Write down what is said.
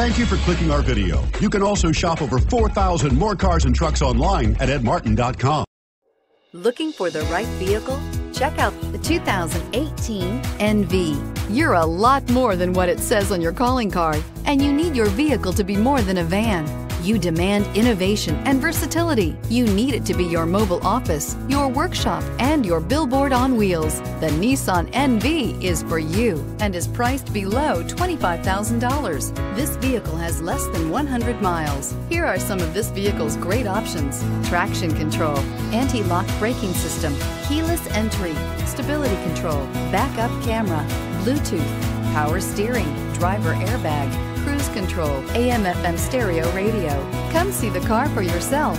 Thank you for clicking our video. You can also shop over 4,000 more cars and trucks online at edmartin.com. Looking for the right vehicle? Check out the 2018 NV. You're a lot more than what it says on your calling card, and you need your vehicle to be more than a van. You demand innovation and versatility. You need it to be your mobile office, your workshop, and your billboard on wheels. The Nissan NV is for you and is priced below $25,000. This vehicle has less than 100 miles. Here are some of this vehicle's great options. Traction control, anti-lock braking system, keyless entry, stability control, backup camera, Bluetooth, power steering, driver airbag, control, AM FM stereo radio. Come see the car for yourself.